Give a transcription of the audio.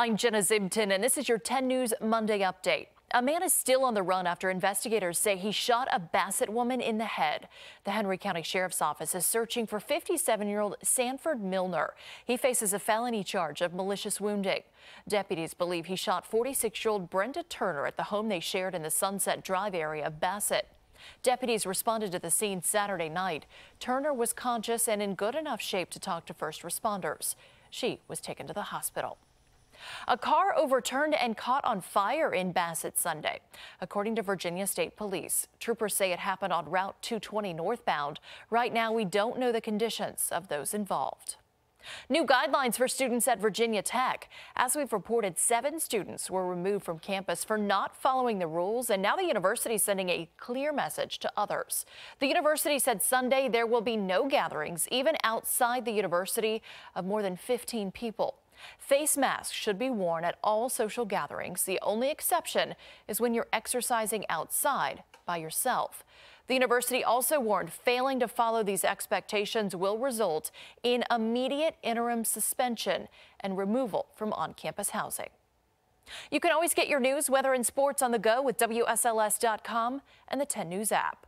I'm Jenna Zibton, and this is your 10 News Monday update. A man is still on the run after investigators say he shot a Bassett woman in the head. The Henry County Sheriff's Office is searching for 57-year-old Sanford Milner. He faces a felony charge of malicious wounding. Deputies believe he shot 46-year-old Brenda Turner at the home they shared in the Sunset Drive area of Bassett. Deputies responded to the scene Saturday night. Turner was conscious and in good enough shape to talk to first responders. She was taken to the hospital. A car overturned and caught on fire in Bassett Sunday. According to Virginia State Police, troopers say it happened on Route 220 northbound. Right now, we don't know the conditions of those involved. New guidelines for students at Virginia Tech. As we've reported, seven students were removed from campus for not following the rules, and now the university is sending a clear message to others. The university said Sunday there will be no gatherings, even outside the university, of more than 15 people. Face masks should be worn at all social gatherings. The only exception is when you're exercising outside by yourself. The university also warned failing to follow these expectations will result in immediate interim suspension and removal from on-campus housing. You can always get your news, weather, and sports on the go with WSLS.com and the 10 News app.